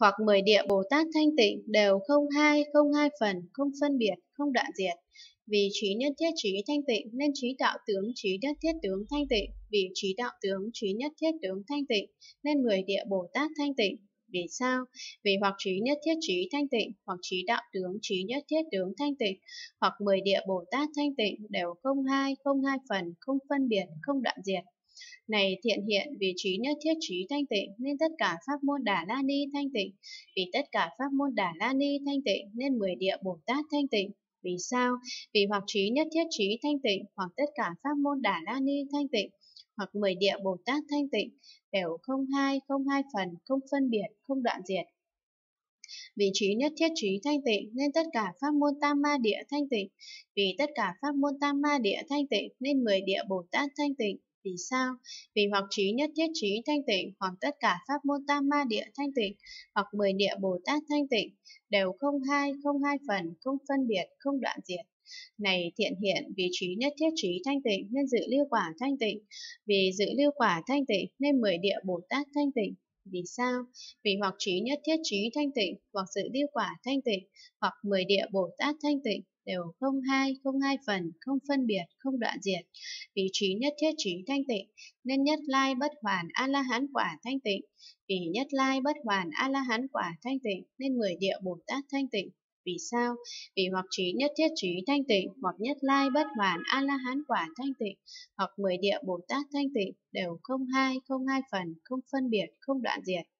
hoặc mười địa Bồ Tát thanh tịnh đều không hai, không hai phần, không phân biệt, không đoạn diệt. Vì trí nhất thiết trí thanh tịnh nên trí đạo tướng trí nhất thiết tướng thanh tịnh. Vì trí đạo tướng trí nhất thiết tướng thanh tịnh nên mười địa Bồ Tát thanh tịnh. Vì sao? Vì hoặc trí nhất thiết trí thanh tịnh, hoặc trí đạo tướng trí nhất thiết tướng thanh tịnh, hoặc mười địa Bồ Tát thanh tịnh đều không hai, không hai phần, không phân biệt, không đoạn diệt. Này thiện hiện vì trí nhất thiết trí thanh tịnh nên tất cả pháp môn Đà La Ni thanh tịnh. Vì tất cả pháp môn Đà La Ni thanh tịnh nên mười địa Bồ Tát thanh tịnh. Vì sao? Vì hoặc trí nhất thiết trí thanh tịnh hoặc tất cả pháp môn Đà La Ni thanh tịnh hoặc mười địa Bồ Tát thanh tịnh đều không hai, không hai phần, không phân biệt, không đoạn diệt. Vì trí nhất thiết trí thanh tịnh nên tất cả pháp môn tam ma địa thanh tịnh. Vì tất cả pháp môn tam ma địa thanh tịnh nên mười địa Bồ Tát thanh tịnh. Vì sao? Vì hoặc trí nhất thiết trí thanh tịnh hoặc tất cả pháp môn tam ma địa thanh tịnh hoặc mười địa Bồ Tát thanh tịnh đều không hai, không hai phần, không phân biệt, không đoạn diệt. Này thiện hiện vì trí nhất thiết trí thanh tịnh nên dự lưu quả thanh tịnh, vì dự lưu quả thanh tịnh nên mười địa Bồ Tát thanh tịnh. Vì sao? Vì hoặc trí nhất thiết trí thanh tịnh, hoặc dự lưu quả thanh tịnh, hoặc mười địa Bồ Tát thanh tịnh đều không hai, không hai phần, không phân biệt, không đoạn diệt. Vì trí nhất thiết trí thanh tịnh, nên nhất lai bất hoàn A-la-hán quả thanh tịnh. Vì nhất lai bất hoàn A-la-hán quả thanh tịnh, nên mười địa Bồ Tát thanh tịnh. Vì sao? Vì hoặc trí nhất thiết trí thanh tịnh, hoặc nhất lai bất hoàn A-la-hán quả thanh tịnh, hoặc mười địa Bồ Tát thanh tịnh đều không hai, không hai phần, không phân biệt, không đoạn diệt.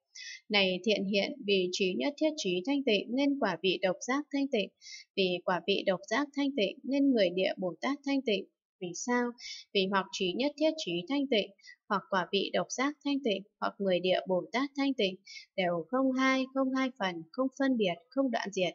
Này thiện hiện vì trí nhất thiết trí thanh tịnh nên quả vị độc giác thanh tịnh, vì quả vị độc giác thanh tịnh nên người địa Bồ Tát thanh tịnh. Vì sao? Vì hoặc trí nhất thiết trí thanh tịnh, hoặc quả vị độc giác thanh tịnh, hoặc người địa Bồ Tát thanh tịnh đều không hai, không hai phần, không phân biệt, không đoạn diệt.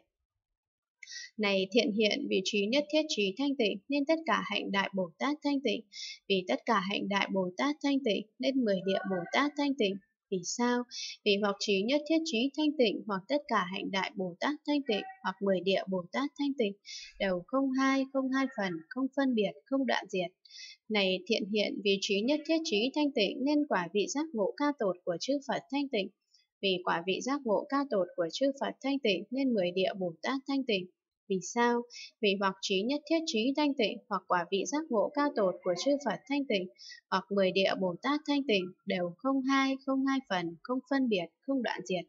Này thiện hiện vì trí nhất thiết trí thanh tịnh nên tất cả hạnh đại Bồ Tát thanh tịnh, vì tất cả hạnh đại Bồ Tát thanh tịnh nên mười địa Bồ Tát thanh tịnh. Vì sao? Vì hoặc trí nhất thiết trí thanh tịnh hoặc tất cả hạnh đại Bồ Tát thanh tịnh hoặc mười địa Bồ Tát thanh tịnh đều không hai, không hai phần, không phân biệt, không đoạn diệt. Này thiện hiện vì trí nhất thiết trí thanh tịnh nên quả vị giác ngộ ca tột của chư Phật thanh tịnh. Vì quả vị giác ngộ ca tột của chư Phật thanh tịnh nên mười địa Bồ Tát thanh tịnh. Vì sao? Vì hoặc trí nhất thiết trí thanh tịnh, hoặc quả vị giác ngộ cao tột của chư Phật thanh tịnh, hoặc mười địa Bồ Tát thanh tịnh đều không hai, không hai phần, không phân biệt, không đoạn diệt.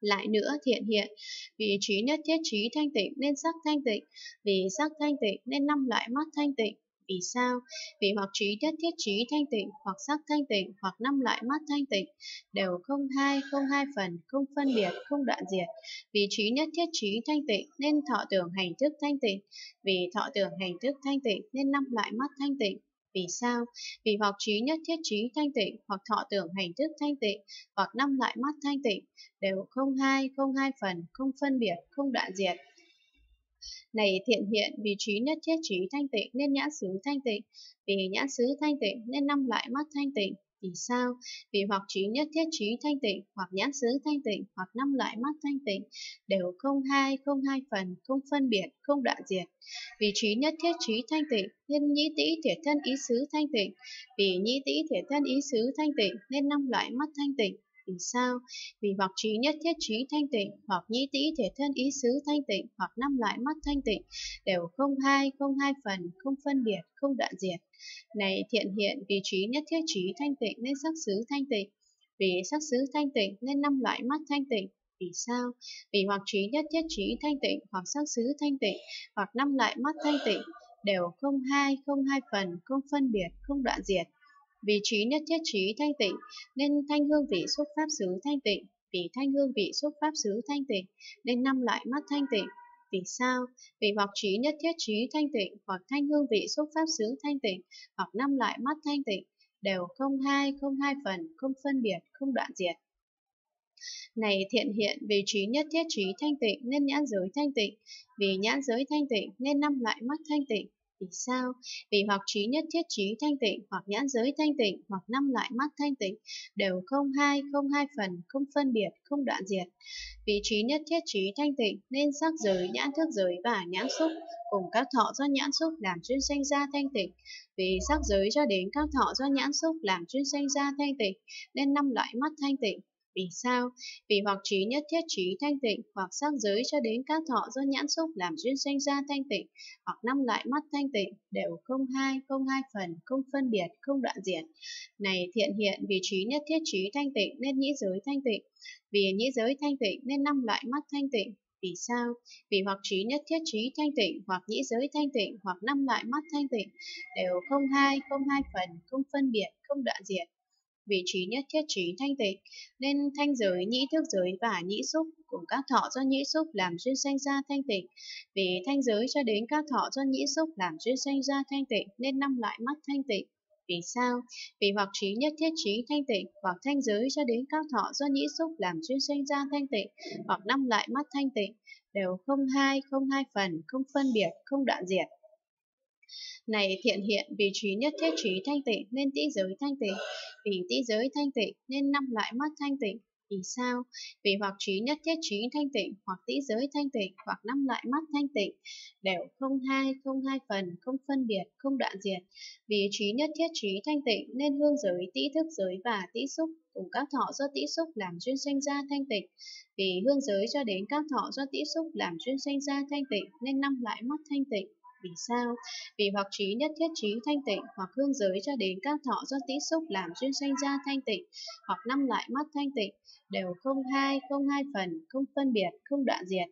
Lại nữa thiện hiện, vì trí nhất thiết trí thanh tịnh nên sắc thanh tịnh, vì sắc thanh tịnh nên năm loại mắt thanh tịnh, vì sao? Vì hoặc trí nhất thiết trí thanh tịnh, hoặc sắc thanh tịnh, hoặc năm loại mắt thanh tịnh, đều không hai, không hai phần, không phân biệt, không đoạn diệt. Vì trí nhất thiết trí thanh tịnh, nên thọ tưởng hành thức thanh tịnh. Vì thọ tưởng hành thức thanh tịnh, nên năm loại mắt thanh tịnh. Vì sao? Vì hoặc trí nhất thiết trí thanh tịnh, hoặc thọ tưởng hành thức thanh tịnh, hoặc năm loại mắt thanh tịnh, đều không hai, không hai phần, không phân biệt, không đoạn diệt. Này thiện hiện vì trí nhất thiết trí thanh tịnh nên nhãn xứ thanh tịnh, vì nhãn xứ thanh tịnh nên năm loại mắt thanh tịnh. Vì sao? Vì hoặc trí nhất thiết trí thanh tịnh, hoặc nhãn xứ thanh tịnh, hoặc năm loại mắt thanh tịnh, đều không hai, không hai phần, không phân biệt, không đoạn diệt. Vì trí nhất thiết trí thanh tịnh, nên nhĩ tĩ thể thân ý xứ thanh tịnh. Vì nhĩ tĩ thể thân ý xứ thanh tịnh, nên năm loại mắt thanh tịnh. Vì sao? Vì hoặc trí nhất thiết trí thanh tịnh, hoặc nhĩ tĩ thể thân ý xứ thanh tịnh, hoặc năm loại mắt thanh tịnh, đều không hai, không hai phần, không phân biệt, không đoạn diệt. Này thiện hiện vì trí nhất thiết trí thanh tịnh nên sắc xứ thanh tịnh, vì sắc xứ thanh tịnh nên năm loại mắt thanh tịnh. Vì sao? Vì hoặc trí nhất thiết trí thanh tịnh, hoặc sắc xứ thanh tịnh, hoặc năm loại mắt thanh tịnh, đều không hai, không hai phần, không phân biệt, không đoạn diệt. Vì trí nhất thiết trí thanh tịnh, nên thanh hương vị xúc pháp xứ thanh tịnh. Vì thanh hương vị xúc pháp xứ thanh tịnh, nên năm loại mắt thanh tịnh. Vì sao? Vì hoặc trí nhất thiết trí thanh tịnh, hoặc thanh hương vị xúc pháp xứ thanh tịnh, hoặc năm loại mắt thanh tịnh, đều không hai, không hai phần, không phân biệt, không đoạn diệt. Này thiện hiện vì trí nhất thiết trí thanh tịnh nên nhãn giới thanh tịnh, vì nhãn giới thanh tịnh nên năm loại mắt thanh tịnh, vì sao? Vì hoặc trí nhất thiết trí thanh tịnh, hoặc nhãn giới thanh tịnh, hoặc năm loại mắt thanh tịnh, đều không hai, không hai phần, không phân biệt, không đoạn diệt. Vì trí nhất thiết trí thanh tịnh, nên sắc giới, nhãn thức giới và nhãn xúc, cùng các thọ do nhãn xúc làm chuyên sanh ra thanh tịnh. Vì sắc giới cho đến các thọ do nhãn xúc làm chuyên sanh ra thanh tịnh, nên năm loại mắt thanh tịnh. Vì sao? Vì hoặc trí nhất thiết trí thanh tịnh, hoặc sắc giới cho đến các thọ do nhãn xúc làm duyên sanh ra thanh tịnh, hoặc năm loại mắt thanh tịnh, đều không hai, không hai phần, không phân biệt, không đoạn diệt. Này thiện hiện vì trí nhất thiết trí thanh tịnh nên nhĩ giới thanh tịnh, vì nhĩ giới thanh tịnh nên năm loại mắt thanh tịnh, vì sao? Vì hoặc trí nhất thiết trí thanh tịnh, hoặc nhĩ giới thanh tịnh, hoặc năm loại mắt thanh tịnh, đều không hai, không hai phần, không phân biệt, không đoạn diệt vị trí nhất thiết trí thanh tịnh, nên thanh giới, nhĩ thức giới và nhĩ xúc cùng các thọ do nhĩ xúc làm duyên sanh ra thanh tịnh. Vì thanh giới cho đến các thọ do nhĩ xúc làm duyên sanh ra thanh tịnh, nên năm lại mắt thanh tịnh. Vì sao? Vì hoặc trí nhất thiết trí thanh tịnh, hoặc thanh giới cho đến các thọ do nhĩ xúc làm duyên sanh ra thanh tịnh, hoặc năm lại mắt thanh tịnh, đều không hai, không hai phần, không phân biệt, không đoạn diệt. Này thiện hiện vì trí nhất thiết trí thanh tịnh nên tĩ giới thanh tịnh, vì tĩ giới thanh tịnh nên năm lại mắt thanh tịnh. Vì sao? Vì hoặc trí nhất thiết trí thanh tịnh, hoặc tĩ giới thanh tịnh, hoặc năm lại mắt thanh tịnh, đều không hai, không hai phần, không phân biệt, không đoạn diệt. Vì trí nhất thiết trí thanh tịnh nên hương giới, tĩ thức giới và tĩ xúc cùng các thọ do tĩ xúc làm duyên sanh ra thanh tịnh. Vì hương giới cho đến các thọ do tĩ xúc làm duyên sanh ra thanh tịnh nên năm lại mắt thanh tịnh. Vì sao? Vì hoặc trí nhất thiết trí thanh tịnh, hoặc hương giới cho đến các thọ do tĩ xúc làm duyên sanh ra thanh tịnh, hoặc năm loại mắt thanh tịnh, đều không hai, không hai phần, không phân biệt, không đoạn diệt.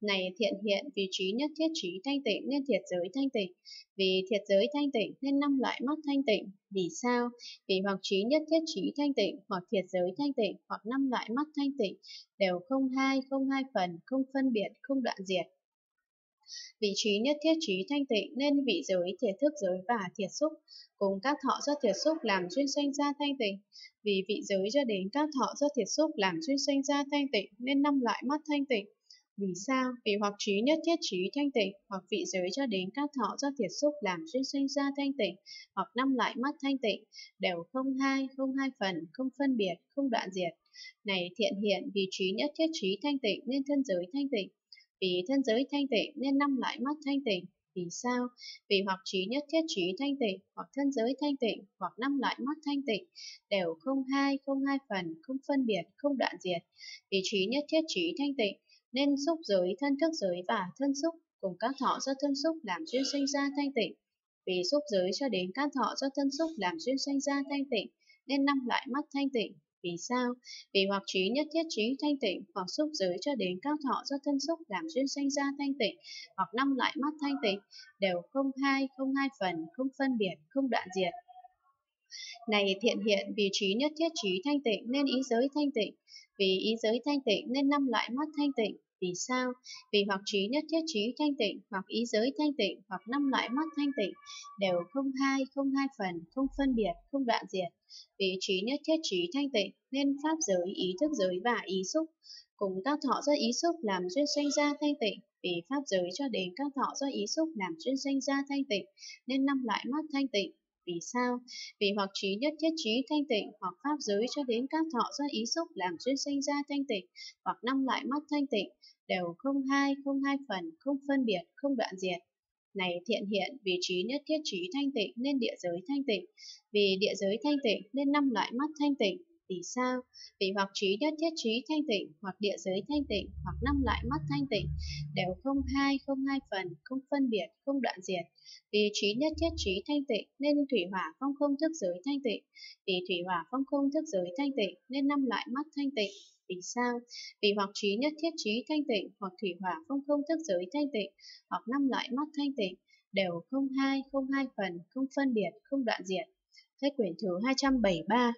Này thiện hiện vì trí nhất thiết trí thanh tịnh nên thiệt giới thanh tịnh, vì thiệt giới thanh tịnh nên năm loại mắt thanh tịnh. Vì sao? Vì hoặc trí nhất thiết trí thanh tịnh, hoặc thiệt giới thanh tịnh, hoặc năm loại mắt thanh tịnh, đều không hai, không hai phần, không phân biệt, không đoạn diệt. Vị trí nhất thiết trí thanh tịnh nên vị giới thiệt thức giới và thiệt xúc cùng các thọ do thiệt xúc làm duyên sanh ra thanh tịnh. Vì vị giới cho đến các thọ do thiệt xúc làm duyên sanh ra thanh tịnh nên năm loại mắt thanh tịnh. Vì sao? Vì hoặc trí nhất thiết trí thanh tịnh, hoặc vị giới cho đến các thọ do thiệt xúc làm duyên sanh ra thanh tịnh, hoặc năm loại mắt thanh tịnh, đều không hai, không hai phần, không phân biệt, không đoạn diệt. Này thiện hiện vì trí nhất thiết trí thanh tịnh nên thân giới thanh tịnh, vì thân giới thanh tịnh nên năm lại mắt thanh tịnh. Vì sao? Vì hoặc trí nhất thiết trí thanh tịnh, hoặc thân giới thanh tịnh, hoặc năm lại mắt thanh tịnh, đều không hai, không hai phần, không phân biệt, không đoạn diệt. Vì trí nhất thiết trí thanh tịnh, nên xúc giới, thân thức giới và thân xúc, cùng các thọ do thân xúc làm duyên sinh ra thanh tịnh. Vì xúc giới cho đến các thọ do thân xúc làm duyên sinh ra thanh tịnh, nên năm lại mắt thanh tịnh. Vì sao? Vì hoặc trí nhất thiết trí thanh tịnh, hoặc xúc giới cho đến các thọ do thân xúc làm duyên sanh ra thanh tịnh, hoặc năm loại mắt thanh tịnh, đều không hai, không hai phần, không phân biệt, không đoạn diệt. Này thiện hiện vì trí nhất thiết trí thanh tịnh nên ý giới thanh tịnh, vì ý giới thanh tịnh nên năm loại mắt thanh tịnh. Vì sao? Vì hoặc trí nhất thiết trí thanh tịnh, hoặc ý giới thanh tịnh, hoặc năm loại mắt thanh tịnh, đều không hai, không hai phần, không phân biệt, không đoạn diệt. Vì trí nhất thiết trí thanh tịnh, nên pháp giới, ý thức giới và ý xúc, cùng các thọ do ý xúc làm duyên sanh ra thanh tịnh. Vì pháp giới cho đến các thọ do ý xúc làm duyên sanh ra thanh tịnh, nên năm loại mắt thanh tịnh. Vì sao? Vì hoặc trí nhất thiết trí thanh tịnh, hoặc pháp giới cho đến các thọ do ý xúc làm duyên sanh ra thanh tịnh, hoặc năm loại mắt thanh tịnh, đều không hai, không hai phần, không phân biệt, không đoạn diệt. Này thiện hiện vì trí nhất thiết trí thanh tịnh nên địa giới thanh tịnh, vì địa giới thanh tịnh nên năm loại mắt thanh tịnh. Vì sao? Vì hoặc trí nhất thiết trí thanh tịnh, hoặc địa giới thanh tịnh, hoặc năm loại mắt thanh tịnh, đều không hai, không hai phần, không phân biệt, không đoạn diệt. Vì trí nhất thiết trí thanh tịnh nên thủy hỏa phong không thức giới thanh tịnh, vì thủy hỏa phong không thức giới thanh tịnh nên năm loại mắt thanh tịnh. Vì sao? Vì hoặc trí nhất thiết trí thanh tịnh, hoặc thủy hỏa không không thức giới thanh tịnh, hoặc năm loại mắt thanh tịnh, đều không hai, không hai phần, không phân biệt, không đoạn diệt. Hết quyển thứ 273